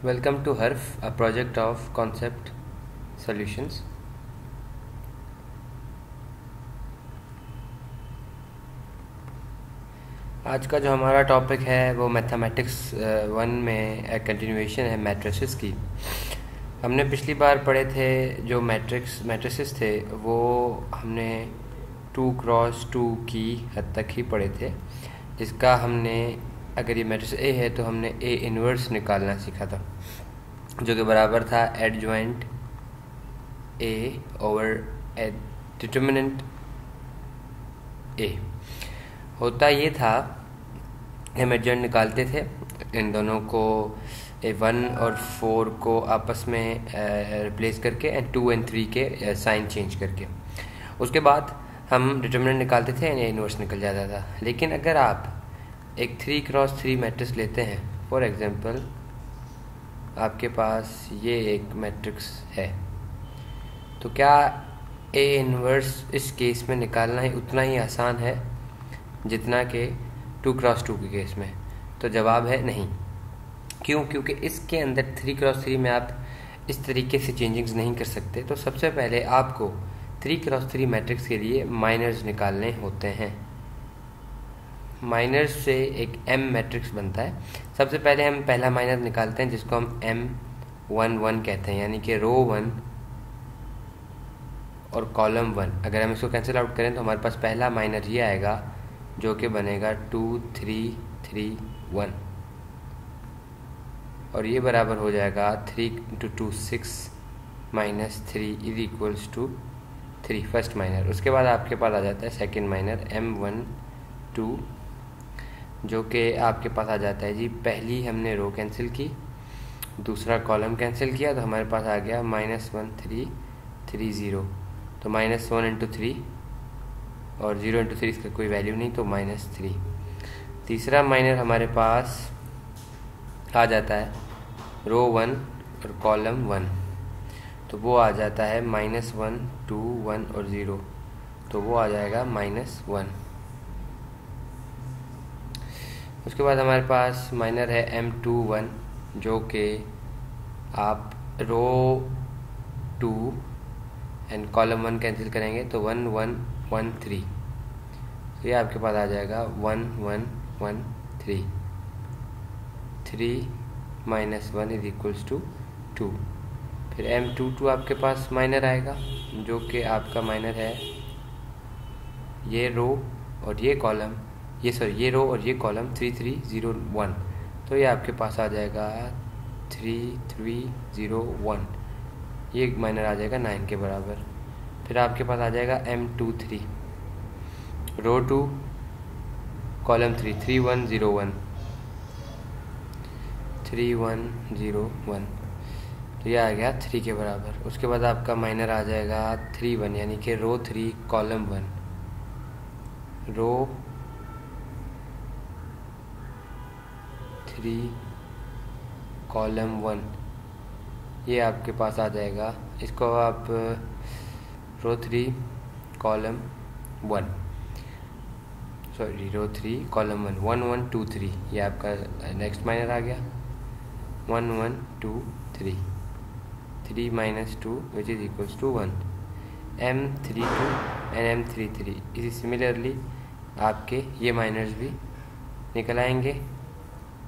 Welcome to HERF, a project of Concept Solutions. आज का जो हमारा टॉपिक है वो मैथमेटिक्स वन में कंटिन्यूएशन है मैट्रिसेस की। हमने पिछली बार पढ़े थे जो मैट्रिक्स मैट्रिसेस थे वो हमने टू क्रॉस टू की हद तक ही पढ़े थे। इसका हमने अगर ये मैट्रिक्स ए है तो हमने ए इनवर्स निकालना सीखा था। जो कि बराबर था adjoint A over adj determinant A होता ये था हम एडजॉइंट निकालते थे, इन दोनों को ए वन और फोर को आपस में रिप्लेस करके एंड टू एंड थ्री के साइन चेंज करके। उसके बाद हम डिटर्मिनेंट निकालते थे एंड इनवर्स निकल जाता था। लेकिन अगर आप एक थ्री क्रॉस थ्री मैट्रिक्स लेते हैं फॉर एग्जांपल आपके पास ये एक मैट्रिक्स है। तो क्या ए इनवर्स इस केस में निकालना ही उतना ही आसान है, जितना कि टू क्रॉस टू के केस में? तो जवाब है नहीं। क्यों? क्योंकि इसके अंदर थ्री क्रॉस थ्री में आप इस तरीके से चेंजिंग्स नहीं कर सकते। तो सबसे पहले आपको थ्री क्रॉस थ्री मैट्रिक्स के लिए माइनर्स निकालने होते हैं। माइनर्स से एक एम मैट्रिक्स बनता है। सबसे पहले हम पहला माइनर निकालते हैं, जिसको हम एम वन वन कहते हैं, यानी कि रो वन और कॉलम वन अगर हम इसको कैंसिल आउट करें तो हमारे पास पहला माइनर ये आएगा, जो कि बनेगा टू थ्री थ्री वन और ये बराबर हो जाएगा three into two six minus three is equals to three first minor उसके बाद आपके पास आ जाता है second minor M one two जो कि आपके पास आ जाता है जी। पहली हमने रो कैंसिल की, दूसरा कॉलम कैंसिल किया तो हमारे पास आ गया minus one three three zero तो माइनस वन इंटू थ्री और ज़ीरो इंटू थ्री इसका कोई वैल्यू नहीं तो माइनस थ्री तीसरा माइनर हमारे पास आ जाता है रो वन और कॉलम वन तो वो आ जाता है माइनस वन टू वन और ज़ीरो तो वो आ जाएगा माइनस वन उसके बाद हमारे पास माइनर है एम टू वन जो कि आप row two and column one cancel करेंगे तो वन वन वन थ्री तो ये आपके पास आ जाएगा one one one three three minus one is equals to two फिर एम टू टू आपके पास माइनर आएगा, जो कि आपका माइनर है ये रो और ये कॉलम ये सॉरी ये रो और ये column three three zero one तो ये आपके पास आ जाएगा थ्री थ्री ज़ीरो वन ये माइनर आ जाएगा नाइन के बराबर. फिर आपके पास आ जाएगा M two three row two column three three one zero one three one zero one तो ये आ गया थ्री के बराबर. उसके बाद आपका माइनर आ जाएगा थ्री वन यानी कि row three column one row three column one ये आपके पास आ जाएगा। इसको आप row three column one sorry row three column one one one two three ये आपका नेक्स्ट माइनर आ गया। One one two three three minus two which is equals to one M three two and M three three इसी similarly आपके ये minors भी निकल आएँगे।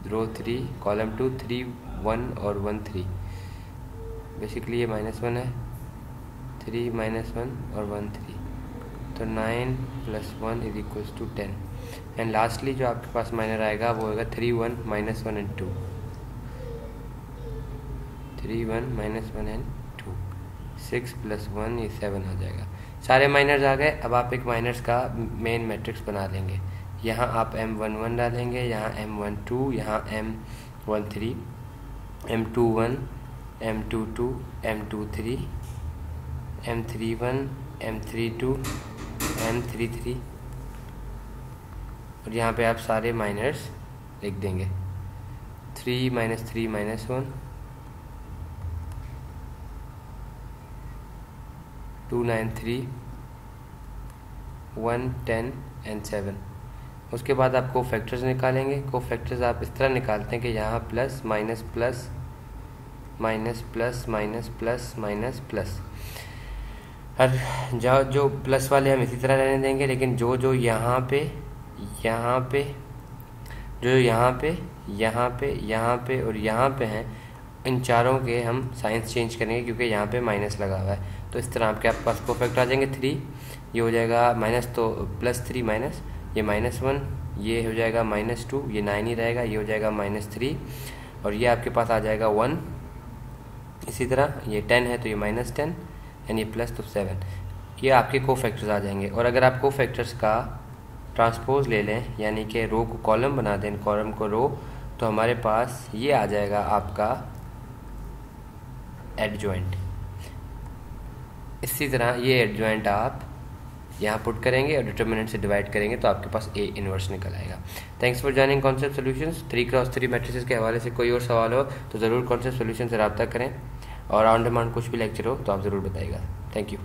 Row three column two three one और वन थ्री बेसिकली ये माइनस वन है। Three minus one और वन थ्री तो nine plus one is equals to ten and lastly जो आपके पास माइनर आएगा वो होगा three one minus one and two three one minus one and two six plus one ये सेवन आ जाएगा। सारे माइनर्स आ गए। अब आप एक माइनर्स का मेन मैट्रिक्स बना लेंगे यहाँ आप एम वन वन डालेंगे, यहाँ एम वन टू यहाँ M one three M two one M two two M two three M three one M three two M three three और यहाँ पे आप सारे माइनर्स लिख देंगे। Three minus three minus one two nine three one ten and seven उसके बाद आप को फैक्टर्स निकालेंगे। को फैक्टर्स आप इस तरह निकालते हैं कि यहाँ plus minus plus minus plus minus plus minus plus हर जो जो प्लस वाले हम इसी तरह रहने देंगे, लेकिन जो जो यहाँ पे यहाँ पे, जो यहाँ पे यहाँ पे यहाँ पे और यहाँ पे हैं, इन चारों के हम साइंस चेंज करेंगे क्योंकि यहाँ पे माइनस लगा हुआ है। तो इस तरह आपके आप पास परफेक्ट आ जाएँगे थ्री ये हो जाएगा माइनस तो प्लस थ्री माइनस ये माइनस वन, ये हो जाएगा माइनस टू, ये नाइन ही रहेगा, ये हो जाएगा माइनस थ्री, और ये आपके पास आ जाएगा वन। इसी तरह ये टेन है तो ये माइनस टेन, एंड ये प्लस तो सेवन। ये आपके को फैक्टर्स आ जाएँगे। और अगर आप को फैक्टर्स का ट्रांसपोज ले लें, यानी कि रो को कॉलम बना दें कॉलम को रो तो हमारे पास ये आ जाएगा आपका एडजॉइंट इसी तरह ये एडजॉइंट आप यहाँ पुट करेंगे और डिटर्मिनेंट से डिवाइड करेंगे तो आपके पास ए इन्वर्स निकल आएगा। Thanks for joining concept solutions three cross three matrices के हवाले से कोई और सवाल हो तो ज़रूर कॉन्सेप्ट सोल्यूशन से रब्ता करें। और ऑन डिमांड कुछ भी लेक्चर हो तो आप ज़रूर बताइएगा। Thank you